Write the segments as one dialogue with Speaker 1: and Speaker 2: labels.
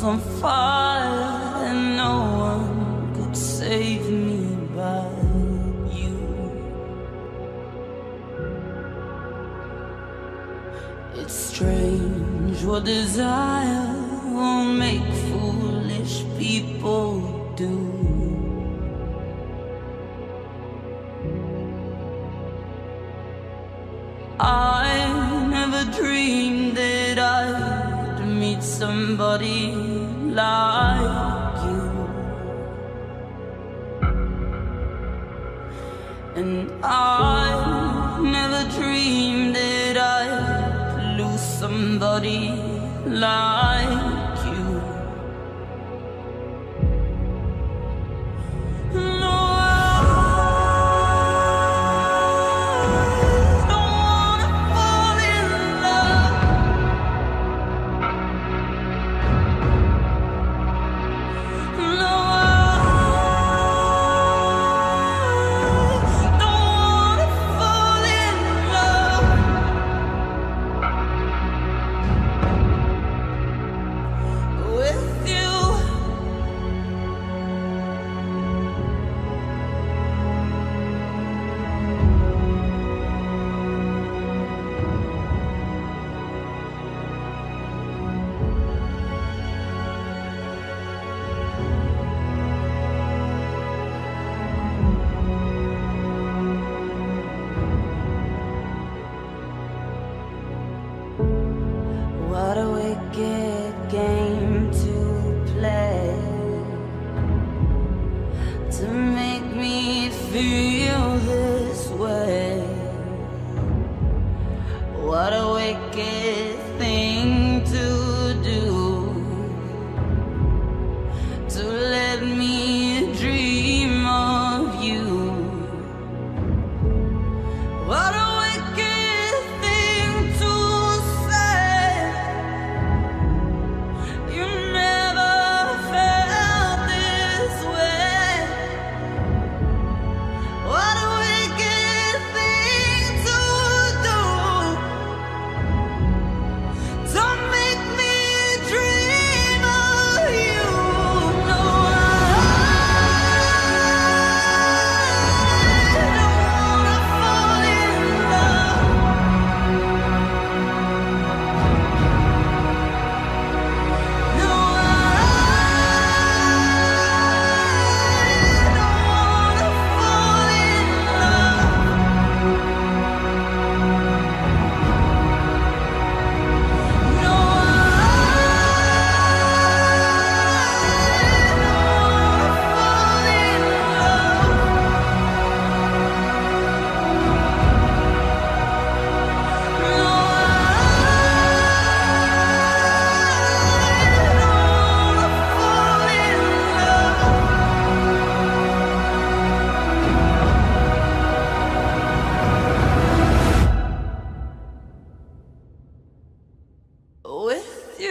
Speaker 1: was on fire and no one could save me but you. It's strange what desire will make foolish people do. I never dreamed somebody like you. And I never dreamed that I'd lose somebody like see.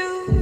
Speaker 1: you.